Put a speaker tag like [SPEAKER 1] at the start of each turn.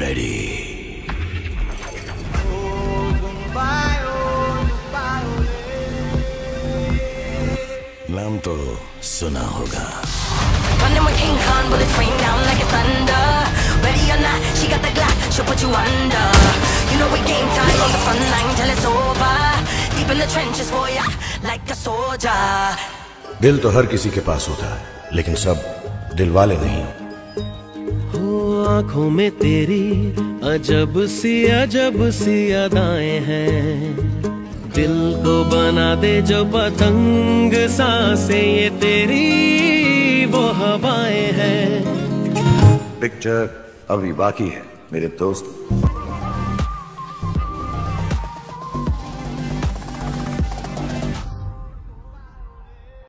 [SPEAKER 1] Ready नाम तो सुना होगा
[SPEAKER 2] Running with King Kong, bullets rain down like it's thunder. Ready or not, she got the Glock, she'll put you under. You know we game time on the front line till it's over. Deep in the trenches for ya, like a soldier.
[SPEAKER 1] दिल तो हर किसी के पास होता है लेकिन सब दिल वाले नहीं
[SPEAKER 3] हो आँखों में तेरी अजब सी अजब सी अदाएँ हैं। दिल को बना दे जो पतंग, साँसें ये तेरी, वो हवाएँ हैं।
[SPEAKER 4] पिक्चर अभी बाकी है, मेरे दोस्त।